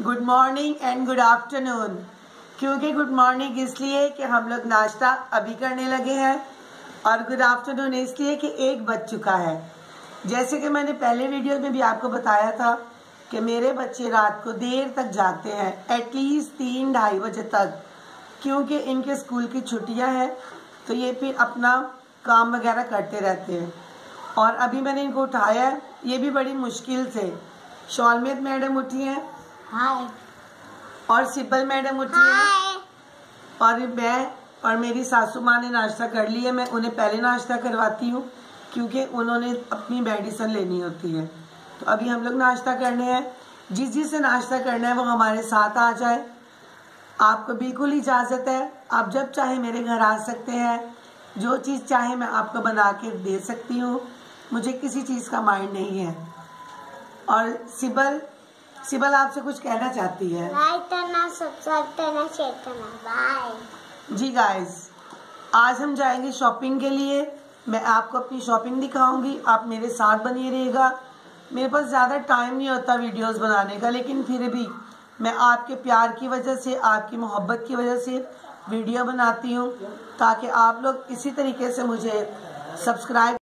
Good morning and good afternoon क्योंकि good morning इसलिए कि हम लोग नाश्ता अभी करने लगे हैं और गुड आफ्टरनून इसलिए कि एक बज चुका है। जैसे कि मैंने पहले वीडियो में भी आपको बताया था कि मेरे बच्चे रात को देर तक जागते हैं एटलीस्ट तीन ढाई बजे तक, क्योंकि इनके स्कूल की छुट्टियाँ हैं तो ये फिर अपना काम वगैरह करते रहते हैं। और अभी मैंने इनको उठाया, ये भी बड़ी मुश्किल से। शॉलमेद मैडम उठी हैं हाय और सिब्बल मैडम उठी है और मैं और मेरी सासू माँ ने नाश्ता कर लिया। मैं उन्हें पहले नाश्ता करवाती हूँ क्योंकि उन्होंने अपनी मेडिसन लेनी होती है। तो अभी हम लोग नाश्ता करने हैं। जिस जिस से नाश्ता करना है वो हमारे साथ आ जाए। आपको बिल्कुल इजाज़त है। आप जब चाहे मेरे घर आ सकते हैं। जो चीज़ चाहे मैं आपको बना के दे सकती हूँ। मुझे किसी चीज़ का माइंड नहीं है। और सिबल सिबल आपसे कुछ कहना चाहती है? जी गाइस आज हम जाएँगे शॉपिंग के लिए. मैं आपको अपनी शॉपिंग दिखाऊँगी. आप मेरे साथ बनिए रहिएगा मेरे पास ज़्यादा टाइम नहीं होता वीडियोस बनाने का लेकिन फिर भी मैं आपके प्यार की वजह से आपकी मोहब्बत की वजह से वीडियो बनाती हूँ ताकि आप लोग इसी तरीके से मुझे सब्सक्राइब